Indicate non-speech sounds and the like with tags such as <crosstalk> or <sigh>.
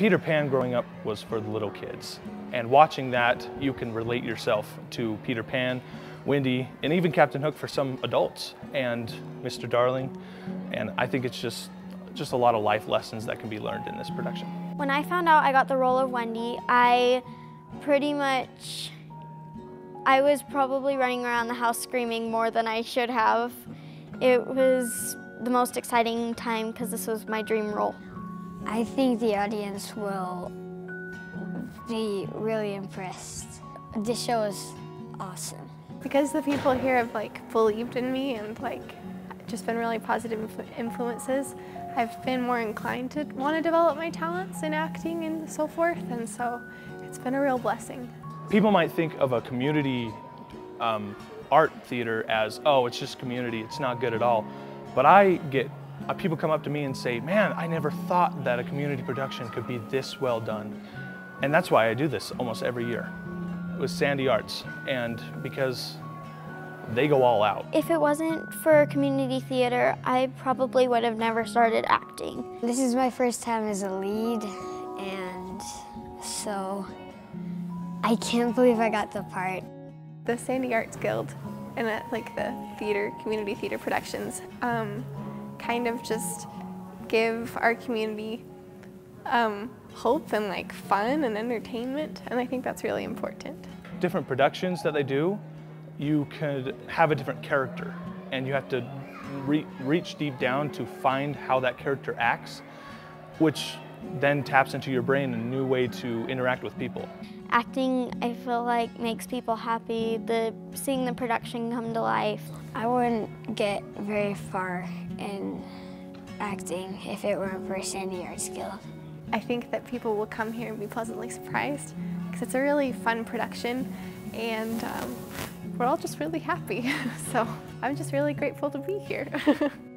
Peter Pan growing up was for the little kids. And watching that, you can relate yourself to Peter Pan, Wendy, and even Captain Hook for some adults, and Mr. Darling. And I think it's just, just a lot of life lessons that can be learned in this production. When I found out I got the role of Wendy, I pretty much, I was probably running around the house screaming more than I should have. It was the most exciting time because this was my dream role. I think the audience will be really impressed. This show is awesome. Because the people here have like believed in me and like just been really positive influ influences, I've been more inclined to want to develop my talents in acting and so forth, and so it's been a real blessing. People might think of a community um, art theater as, oh, it's just community, it's not good at all. But I get, uh, people come up to me and say, man, I never thought that a community production could be this well done. And that's why I do this almost every year with Sandy Arts, and because they go all out. If it wasn't for community theater, I probably would have never started acting. This is my first time as a lead, and so I can't believe I got the part. The Sandy Arts Guild and at, like the theater, community theater productions, um, kind of just give our community um, hope and like fun and entertainment, and I think that's really important. Different productions that they do, you could have a different character, and you have to re reach deep down to find how that character acts, which then taps into your brain a new way to interact with people. Acting, I feel like, makes people happy. The seeing the production come to life. I wouldn't get very far in acting if it weren't for Sandy Arts Guild. I think that people will come here and be pleasantly surprised because it's a really fun production and um, we're all just really happy. <laughs> so I'm just really grateful to be here. <laughs>